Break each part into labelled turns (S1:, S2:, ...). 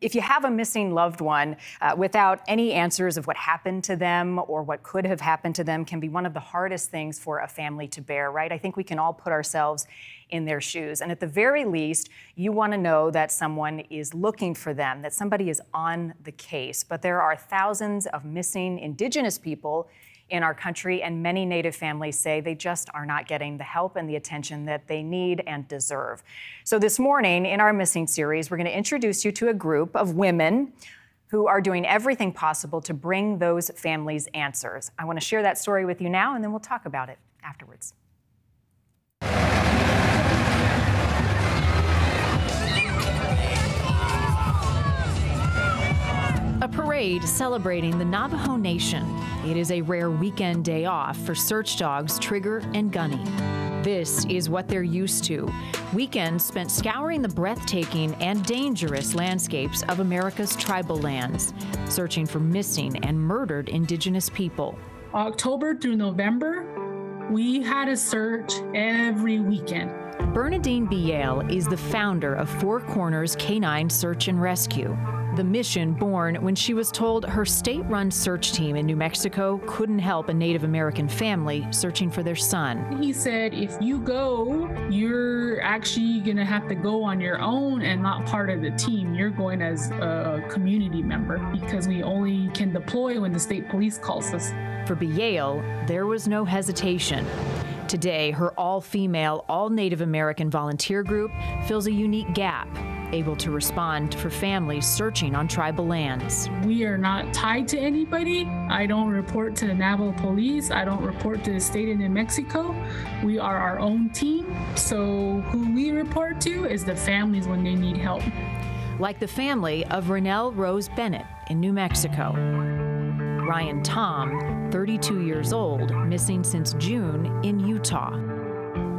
S1: If you have a missing loved one uh, without any answers of what happened to them or what could have happened to them can be one of the hardest things for a family to bear, right? I think we can all put ourselves in their shoes. And at the very least, you want to know that someone is looking for them, that somebody is on the case. But there are thousands of missing Indigenous people in our country, and many Native families say they just are not getting the help and the attention that they need and deserve. So, this morning in our Missing series, we're going to introduce you to a group of women who are doing everything possible to bring those families answers. I want to share that story with you now, and then we'll talk about it afterwards.
S2: A parade celebrating the Navajo Nation. It is a rare weekend day off for search dogs Trigger and Gunny. This is what they're used to. Weekends spent scouring the breathtaking and dangerous landscapes of America's tribal lands, searching for missing and murdered Indigenous people.
S3: October through November, we had a search every weekend.
S2: Bernadine Beyales is the founder of Four Corners Canine Search and Rescue. The mission born when she was told her state run search team in New Mexico couldn't help a Native American family searching for their son.
S3: He said, if you go, you're actually going to have to go on your own and not part of the team. You're going as a community member because we only can deploy when the state police calls us.
S2: For Beyales, there was no hesitation. Today, her all female, all Native American volunteer group fills a unique gap able to respond for families searching on tribal lands.
S3: We are not tied to anybody. I don't report to the Navajo police. I don't report to the state of New Mexico. We are our own team. So who we report to is the families when they need help.
S2: Like the family of Ranelle Rose Bennett in New Mexico. Ryan Tom, 32 years old, missing since June in Utah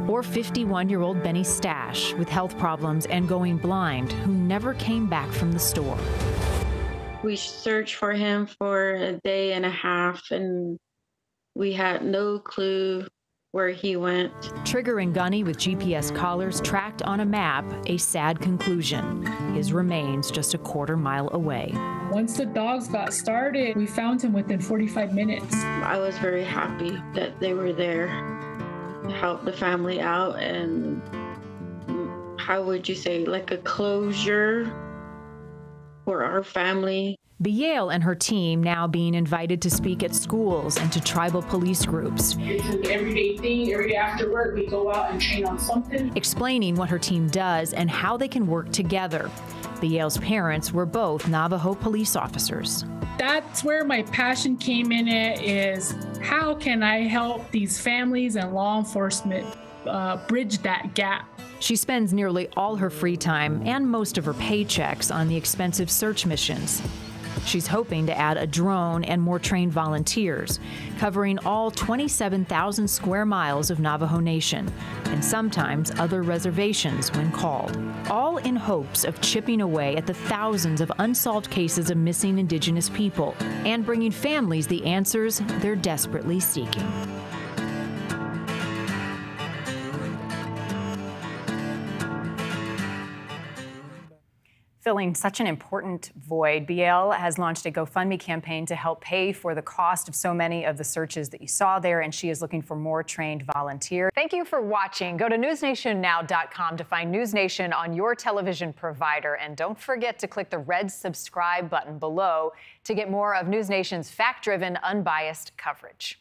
S2: or 51 year old Benny Stash with health problems and going blind, who never came back from the store.
S4: We searched for him for a day and a half, and we had no clue where he went.
S2: Trigger and Gunny with GPS collars tracked on a map a sad conclusion. His remains just a quarter mile away.
S3: Once the dogs got started, we found him within 45 minutes.
S4: I was very happy that they were there to help the family out and mm, how would you say like a closure for our family
S2: Beyales and her team now being invited to speak at schools and to tribal police groups.
S3: It's an everyday thing. Every day after work, we go out and train on something.
S2: Explaining what her team does and how they can work together. Beyales's parents were both Navajo police officers.
S3: That's where my passion came in it is how can I help these families and law enforcement uh, bridge that gap?
S2: She spends nearly all her free time and most of her paychecks on the expensive search missions. She's hoping to add a drone and more trained volunteers, covering all 27,000 square miles of Navajo Nation, and sometimes other reservations when called. All in hopes of chipping away at the thousands of unsolved cases of missing Indigenous people and bringing families the answers they're desperately seeking.
S1: Filling such an important void, Beyales has launched a GoFundMe campaign to help pay for the cost of so many of the searches that you saw there, and she is looking for more trained volunteers. Thank you for watching. Go to newsnationnow.com to find News Nation on your television provider, and don't forget to click the red subscribe button below to get more of News Nation's fact-driven, unbiased coverage.